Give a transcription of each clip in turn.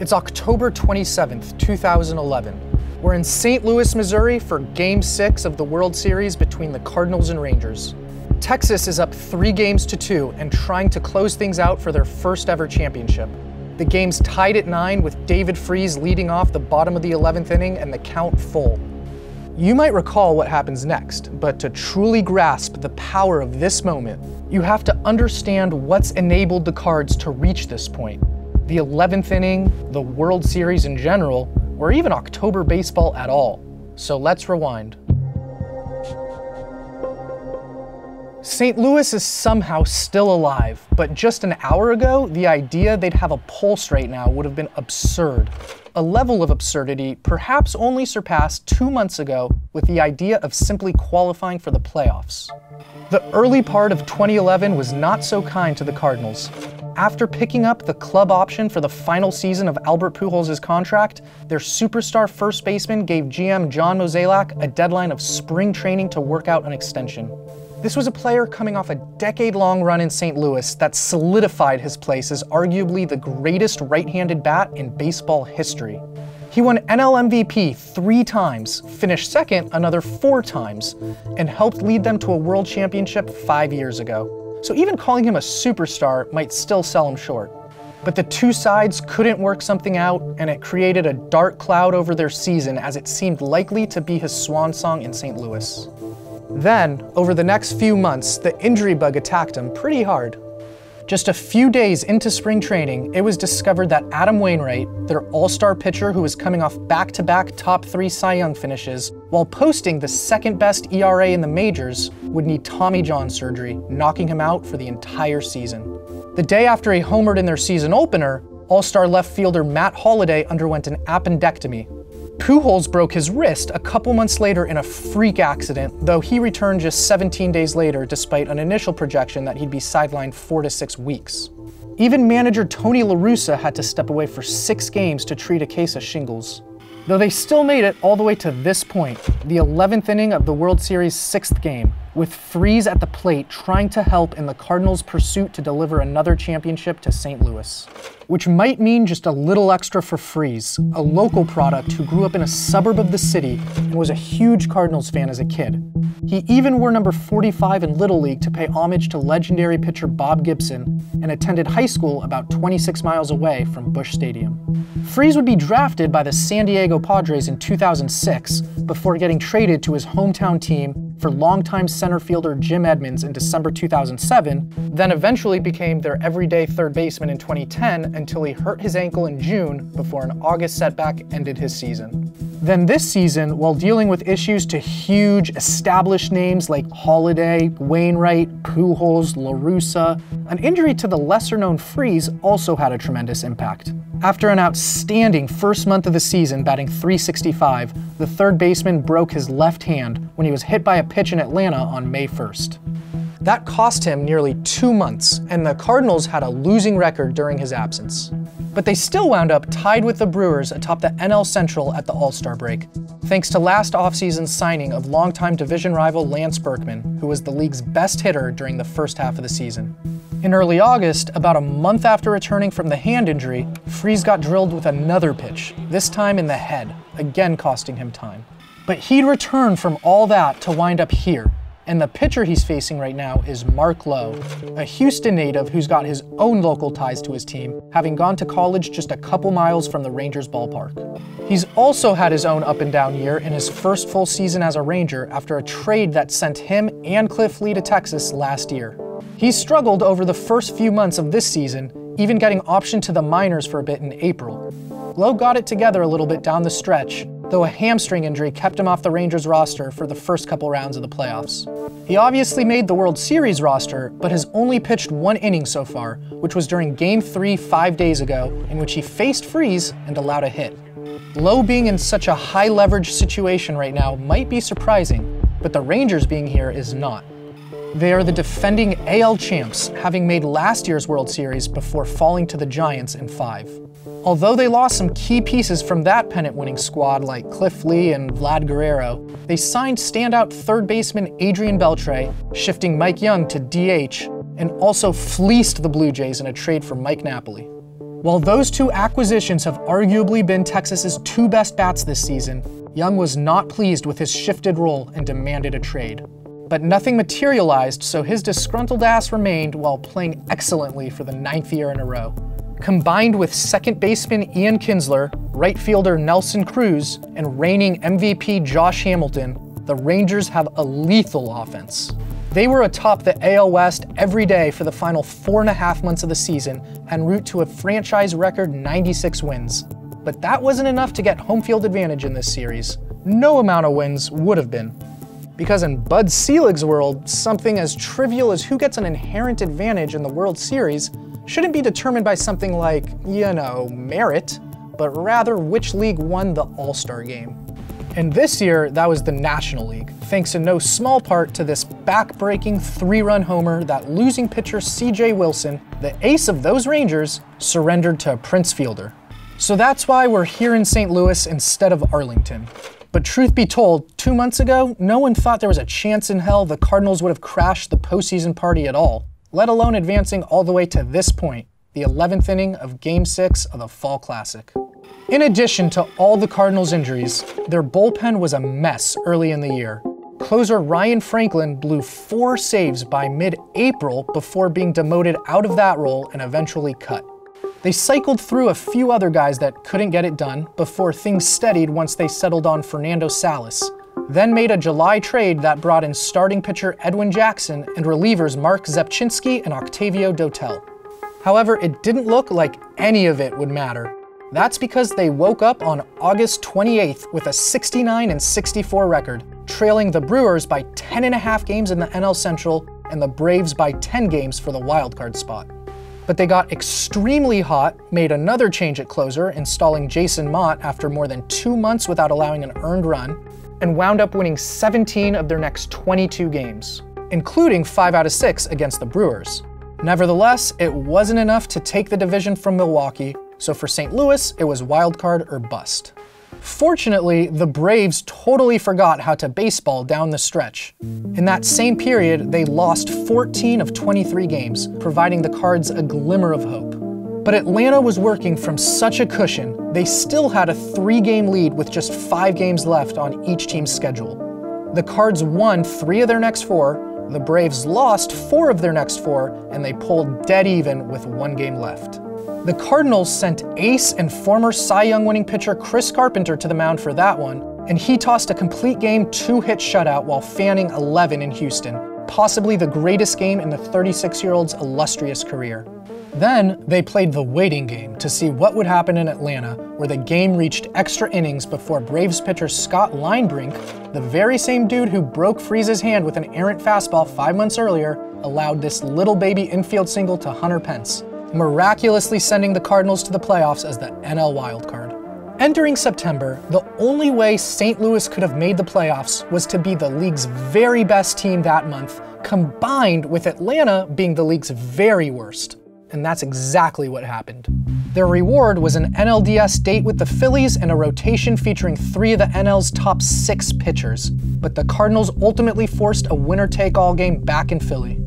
It's October 27th, 2011. We're in St. Louis, Missouri for Game 6 of the World Series between the Cardinals and Rangers. Texas is up three games to two and trying to close things out for their first ever championship. The game's tied at nine with David Freese leading off the bottom of the 11th inning and the count full. You might recall what happens next, but to truly grasp the power of this moment, you have to understand what's enabled the Cards to reach this point the 11th inning, the World Series in general, or even October baseball at all. So let's rewind. St. Louis is somehow still alive, but just an hour ago, the idea they'd have a pulse right now would have been absurd. A level of absurdity perhaps only surpassed two months ago with the idea of simply qualifying for the playoffs. The early part of 2011 was not so kind to the Cardinals. After picking up the club option for the final season of Albert Pujols' contract, their superstar first baseman gave GM John Mozeliak a deadline of spring training to work out an extension. This was a player coming off a decade-long run in St. Louis that solidified his place as arguably the greatest right-handed bat in baseball history. He won NL MVP three times, finished second another four times, and helped lead them to a world championship five years ago. So even calling him a superstar might still sell him short. But the two sides couldn't work something out, and it created a dark cloud over their season as it seemed likely to be his swan song in St. Louis. Then, over the next few months, the injury bug attacked him pretty hard. Just a few days into spring training, it was discovered that Adam Wainwright, their all star pitcher who was coming off back to back top three Cy Young finishes, while posting the second best ERA in the majors, would need Tommy John surgery, knocking him out for the entire season. The day after he homered in their season opener, all star left fielder Matt Holliday underwent an appendectomy, Pujols broke his wrist a couple months later in a freak accident, though he returned just 17 days later despite an initial projection that he'd be sidelined four to six weeks. Even manager Tony La Russa had to step away for six games to treat a case of shingles. Though they still made it all the way to this point, the 11th inning of the World Series' sixth game, with Freese at the plate trying to help in the Cardinals' pursuit to deliver another championship to St. Louis. Which might mean just a little extra for Freese, a local product who grew up in a suburb of the city and was a huge Cardinals fan as a kid. He even wore number 45 in Little League to pay homage to legendary pitcher Bob Gibson and attended high school about 26 miles away from Busch Stadium. Freese would be drafted by the San Diego Padres in 2006 before getting traded to his hometown team for longtime center fielder Jim Edmonds in December 2007, then eventually became their everyday third baseman in 2010 until he hurt his ankle in June before an August setback ended his season. Then this season, while dealing with issues to huge established names like Holliday, Wainwright, Pujols, La Russa, an injury to the lesser known Freese also had a tremendous impact. After an outstanding first month of the season batting 365, the third baseman broke his left hand when he was hit by a pitch in Atlanta on May 1st. That cost him nearly two months, and the Cardinals had a losing record during his absence. But they still wound up tied with the Brewers atop the NL Central at the All Star break, thanks to last offseason's signing of longtime division rival Lance Berkman, who was the league's best hitter during the first half of the season. In early August, about a month after returning from the hand injury, Freese got drilled with another pitch, this time in the head, again costing him time. But he'd return from all that to wind up here, and the pitcher he's facing right now is Mark Lowe, a Houston native who's got his own local ties to his team, having gone to college just a couple miles from the Rangers ballpark. He's also had his own up and down year in his first full season as a Ranger after a trade that sent him and Cliff Lee to Texas last year. He struggled over the first few months of this season, even getting optioned to the minors for a bit in April. Lowe got it together a little bit down the stretch, though a hamstring injury kept him off the Rangers roster for the first couple rounds of the playoffs. He obviously made the World Series roster, but has only pitched one inning so far, which was during Game 3 five days ago, in which he faced Freese and allowed a hit. Lowe being in such a high leverage situation right now might be surprising, but the Rangers being here is not. They are the defending AL champs, having made last year's World Series before falling to the Giants in five. Although they lost some key pieces from that pennant winning squad like Cliff Lee and Vlad Guerrero, they signed standout third baseman Adrian Beltre, shifting Mike Young to DH, and also fleeced the Blue Jays in a trade for Mike Napoli. While those two acquisitions have arguably been Texas's two best bats this season, Young was not pleased with his shifted role and demanded a trade. But nothing materialized, so his disgruntled ass remained while playing excellently for the ninth year in a row. Combined with second baseman Ian Kinsler, right fielder Nelson Cruz, and reigning MVP Josh Hamilton, the Rangers have a lethal offense. They were atop the AL West every day for the final four and a half months of the season en route to a franchise record 96 wins. But that wasn't enough to get home field advantage in this series. No amount of wins would have been. Because in Bud Selig's world, something as trivial as who gets an inherent advantage in the World Series shouldn't be determined by something like, you know, merit, but rather which league won the All Star game. And this year, that was the National League, thanks in no small part to this back-breaking three-run homer that losing pitcher C.J. Wilson, the ace of those Rangers, surrendered to Prince Fielder. So that's why we're here in St. Louis instead of Arlington. But truth be told, two months ago, no one thought there was a chance in hell the Cardinals would have crashed the postseason party at all, let alone advancing all the way to this point, the 11th inning of Game 6 of the Fall Classic. In addition to all the Cardinals' injuries, their bullpen was a mess early in the year. Closer Ryan Franklin blew four saves by mid April before being demoted out of that role and eventually cut. They cycled through a few other guys that couldn't get it done before things steadied once they settled on Fernando Salas, then made a July trade that brought in starting pitcher Edwin Jackson and relievers Mark Rzepczynski and Octavio Dotel. However, it didn't look like any of it would matter that's because they woke up on August 28th with a 69 and 64 record, trailing the Brewers by 10 and a half games in the NL Central and the Braves by 10 games for the wildcard spot. But they got extremely hot, made another change at closer, installing Jason Motte after more than two months without allowing an earned run, and wound up winning 17 of their next 22 games, including 5 out of 6 against the Brewers. Nevertheless, it wasn't enough to take the division from Milwaukee, so for St. Louis, it was wildcard or bust. Fortunately, the Braves totally forgot how to baseball down the stretch. In that same period, they lost 14 of 23 games, providing the Cards a glimmer of hope. But Atlanta was working from such a cushion, they still had a three game lead with just five games left on each team's schedule. The Cards won three of their next four, the Braves lost four of their next four, and they pulled dead even with one game left. The Cardinals sent ace and former Cy Young winning pitcher Chris Carpenter to the mound for that one, and he tossed a complete game two hit shutout while fanning 11 in Houston, possibly the greatest game in the 36 year old's illustrious career. Then they played the waiting game to see what would happen in Atlanta, where the game reached extra innings before Braves pitcher Scott Linebrink, the very same dude who broke Freese's hand with an errant fastball five months earlier, allowed this little baby infield single to Hunter Pence miraculously sending the Cardinals to the playoffs as the NL wildcard. Entering September, the only way St. Louis could have made the playoffs was to be the league's very best team that month, combined with Atlanta being the league's very worst. And that's exactly what happened. Their reward was an NLDS date with the Phillies and a rotation featuring three of the NL's top six pitchers. But the Cardinals ultimately forced a winner take all game back in Philly.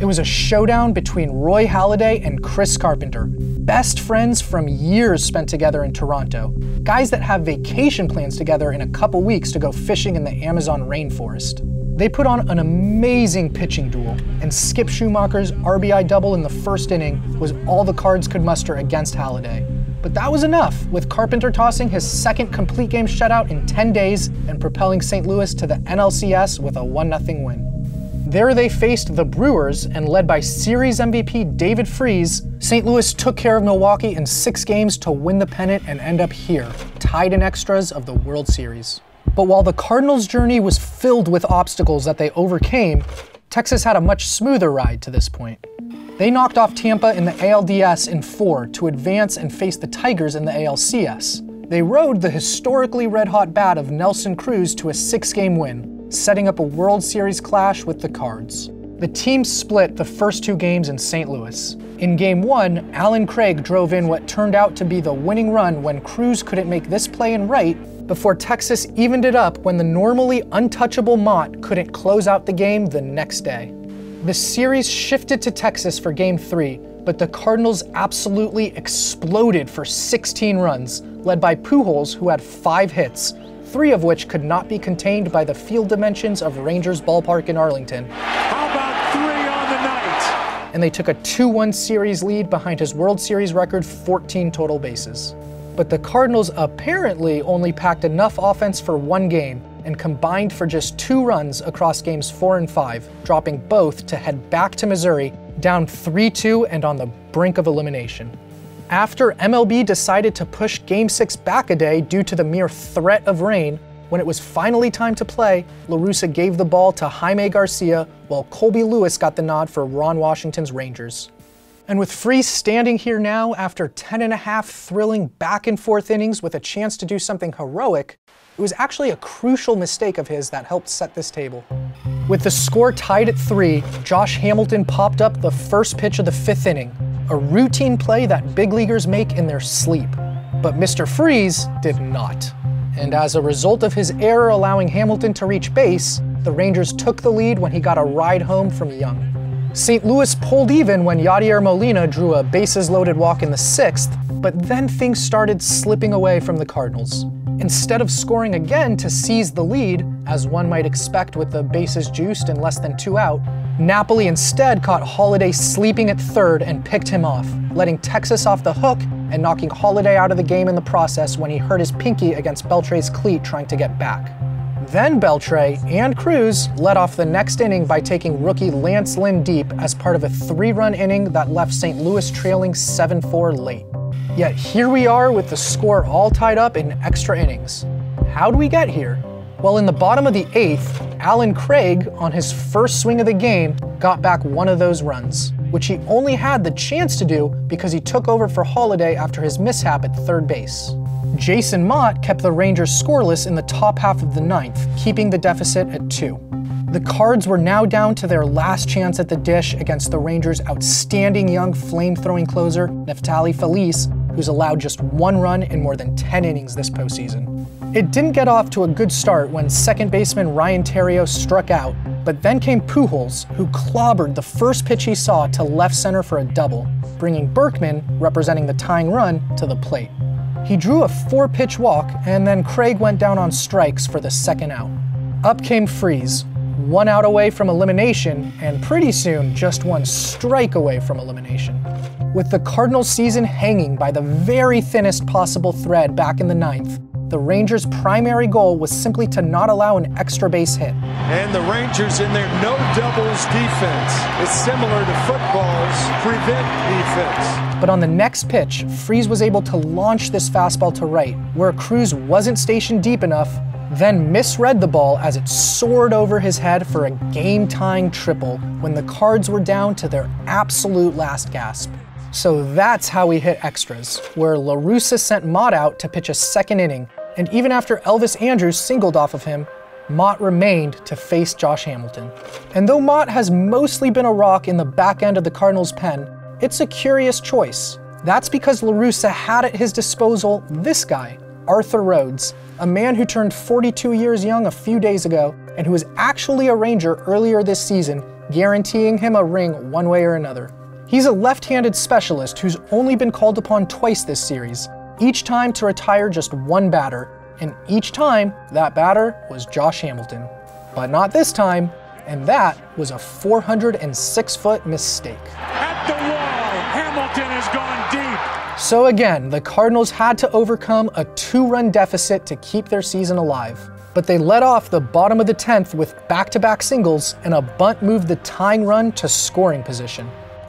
It was a showdown between Roy Halladay and Chris Carpenter, best friends from years spent together in Toronto, guys that have vacation plans together in a couple weeks to go fishing in the Amazon rainforest. They put on an amazing pitching duel, and Skip Schumaker's RBI double in the first inning was all the cards could muster against Halladay. But that was enough, with Carpenter tossing his second complete game shutout in 10 days and propelling St. Louis to the NLCS with a 1 0 win. There they faced the Brewers, and led by Series MVP David Freese, St. Louis took care of Milwaukee in six games to win the pennant and end up here, tied in extras of the World Series. But while the Cardinals' journey was filled with obstacles that they overcame, Texas had a much smoother ride to this point. They knocked off Tampa in the ALDS in four to advance and face the Tigers in the ALCS. They rode the historically red hot bat of Nelson Cruz to a six game win, setting up a World Series clash with the Cards. The team split the first two games in St. Louis. In game one, Allen Craig drove in what turned out to be the winning run when Cruz couldn't make this play in right before Texas evened it up when the normally untouchable Motte couldn't close out the game the next day. The series shifted to Texas for game three, but the Cardinals absolutely exploded for 16 runs, led by Pujols, who had five hits, three of which could not be contained by the field dimensions of Rangers Ballpark in Arlington. How about three on the night? And they took a 2 1 series lead behind his World Series record 14 total bases. But the Cardinals apparently only packed enough offense for one game and combined for just two runs across games 4 and 5, dropping both to head back to Missouri, down 3 2 and on the brink of elimination. After MLB decided to push Game 6 back a day due to the mere threat of rain, when it was finally time to play, La Russa gave the ball to Jaime Garcia while Colby Lewis got the nod for Ron Washington's Rangers. And with Freese standing here now after 10 and a half thrilling back and forth innings with a chance to do something heroic, it was actually a crucial mistake of his that helped set this table. With the score tied at three, Josh Hamilton popped up the first pitch of the fifth inning, a routine play that big leaguers make in their sleep. But Mr. Freeze did not. And as a result of his error allowing Hamilton to reach base, the Rangers took the lead when he got a ride home from Young. St. Louis pulled even when Yadier Molina drew a bases loaded walk in the sixth, but then things started slipping away from the Cardinals. Instead of scoring again to seize the lead, as one might expect with the bases juiced and less than two out, Napoli instead caught Holliday sleeping at third and picked him off, letting Texas off the hook and knocking Holliday out of the game in the process when he hurt his pinky against Beltre's cleat trying to get back. Then Beltre and Cruz led off the next inning by taking rookie Lance Lynn deep as part of a three run inning that left St. Louis trailing 7 4 late. Yet here we are with the score all tied up in extra innings. How do we get here? Well, in the bottom of the eighth, Allen Craig, on his first swing of the game, got back one of those runs, which he only had the chance to do because he took over for Holliday after his mishap at third base. Jason Motte kept the Rangers scoreless in the top half of the ninth, keeping the deficit at two. The Cards were now down to their last chance at the dish against the Rangers' outstanding young flame-throwing closer, Neftali Feliz, who's allowed just one run in more than 10 innings this postseason. It didn't get off to a good start when second baseman Ryan Theriot struck out, but then came Pujols, who clobbered the first pitch he saw to left center for a double, bringing Berkman, representing the tying run, to the plate. He drew a four pitch walk, and then Craig went down on strikes for the second out. Up came Freese, one out away from elimination, and pretty soon just one strike away from elimination. With the Cardinals season hanging by the very thinnest possible thread back in the ninth, the Rangers' primary goal was simply to not allow an extra base hit. And the Rangers in their no doubles defense is similar to football's prevent defense. But on the next pitch, Freese was able to launch this fastball to right, where Cruz wasn't stationed deep enough, then misread the ball as it soared over his head for a game tying triple when the Cards were down to their absolute last gasp. So that's how we hit extras, where La Russa sent Motte out to pitch a second inning, and even after Elvis Andrus singled off of him, Motte remained to face Josh Hamilton. And though Motte has mostly been a rock in the back end of the Cardinals' pen, it's a curious choice. That's because La Russa had at his disposal this guy, Arthur Rhodes, a man who turned 42 years young a few days ago and who was actually a Ranger earlier this season, guaranteeing him a ring one way or another. He's a left handed specialist who's only been called upon twice this series, each time to retire just one batter, and each time that batter was Josh Hamilton. But not this time, and that was a 406 foot mistake. At the wall, Hamilton has gone deep. So again, the Cardinals had to overcome a two run deficit to keep their season alive. But they led off the bottom of the 10th with back to back singles, and a bunt moved the tying run to scoring position.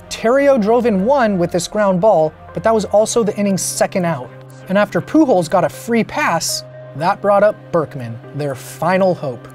Theriot drove in one with this ground ball, but that was also the inning's second out. And after Pujols got a free pass, that brought up Berkman, their final hope.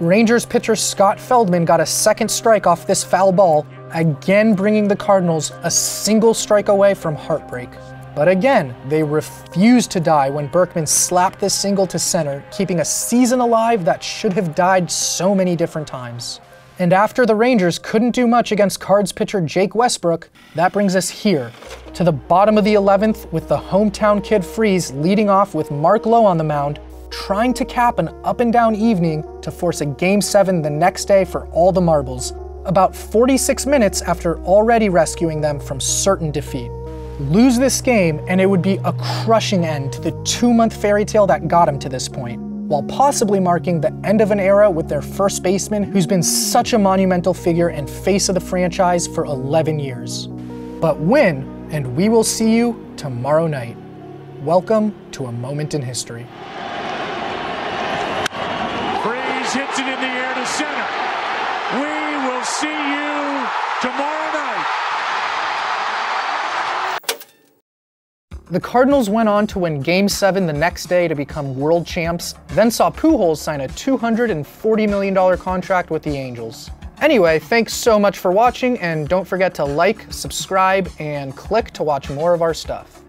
Rangers pitcher Scott Feldman got a second strike off this foul ball, again bringing the Cardinals a single strike away from heartbreak. But again, they refused to die when Berkman slapped this single to center, keeping a season alive that should have died so many different times. And after the Rangers couldn't do much against Cards pitcher Jake Westbrook, that brings us here, to the bottom of the 11th with the hometown kid Freese leading off with Mark Lowe on the mound, trying to cap an up and down evening to force a Game 7 the next day for all the marbles, about 46 minutes after already rescuing them from certain defeat. Lose this game, and it would be a crushing end to the two month fairy tale that got him to this point, while possibly marking the end of an era with their first baseman who's been such a monumental figure and face of the franchise for 11 years. But win, and we will see you tomorrow night. Welcome to a moment in history. Freese hits it in the air to center. We will see you tomorrow night. The Cardinals went on to win Game 7 the next day to become world champs, then saw Pujols sign a $240 million contract with the Angels. Anyway, thanks so much for watching, and don't forget to like, subscribe, and click to watch more of our stuff.